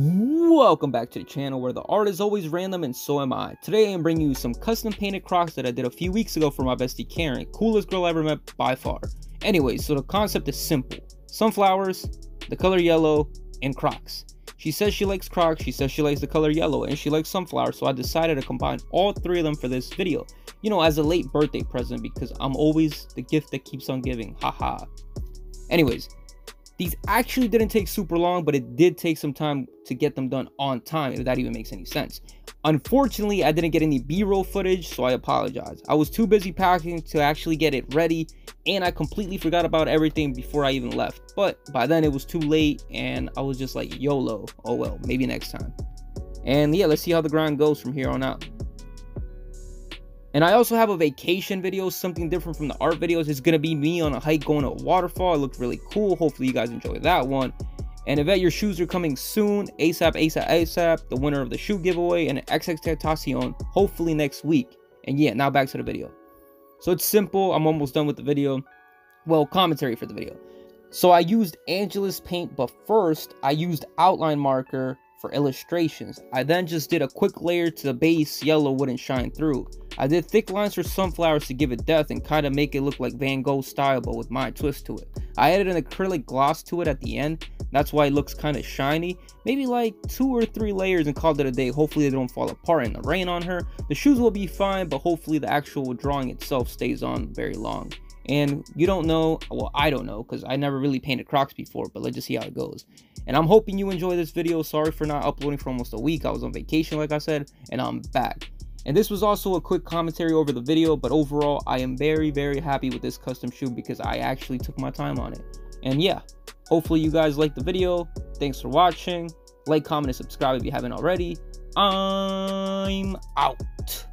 Welcome back to the channel where the art is always random and so am I. Today I'm bringing you some custom painted crocs that I did a few weeks ago for my bestie Karen, coolest girl I ever met by far. Anyway, so the concept is simple. Sunflowers, the color yellow, and crocs. She says she likes crocs, she says she likes the color yellow, and she likes sunflowers, so I decided to combine all three of them for this video. You know, as a late birthday present because I'm always the gift that keeps on giving, haha. Anyways, these actually didn't take super long, but it did take some time to get them done on time, if that even makes any sense. Unfortunately, I didn't get any B-roll footage, so I apologize. I was too busy packing to actually get it ready, and I completely forgot about everything before I even left. But by then, it was too late, and I was just like, YOLO. Oh well, maybe next time. And yeah, let's see how the grind goes from here on out. And I also have a vacation video, something different from the art videos. It's gonna be me on a hike going to a waterfall. It looked really cool. Hopefully you guys enjoy that one. And Yvette, your shoes are coming soon. ASAP, ASAP, ASAP. The winner of the shoe giveaway and XXXTentacion hopefully next week. And yeah, now back to the video. So it's simple. I'm almost done with the video. Well, commentary for the video. So I used Angelus paint, but first I used outline marker for illustrations. I then just did a quick layer to the base yellow wouldn't shine through. I did thick lines for sunflowers to give it depth and kind of make it look like Van Gogh style but with my twist to it. I added an acrylic gloss to it at the end, that's why it looks kind of shiny. Maybe like two or three layers and called it a day. Hopefully they don't fall apart in the rain on her. The shoes will be fine but hopefully the actual drawing itself stays on very long. And you don't know, well I don't know because I never really painted Crocs before but let's just see how it goes. And I'm hoping you enjoy this video. Sorry for not uploading for almost a week. I was on vacation like I said and I'm back. And this was also a quick commentary over the video, but overall, I am very, very happy with this custom shoe because I actually took my time on it. And yeah, hopefully you guys liked the video. Thanks for watching. Like, comment, and subscribe if you haven't already. I'm out.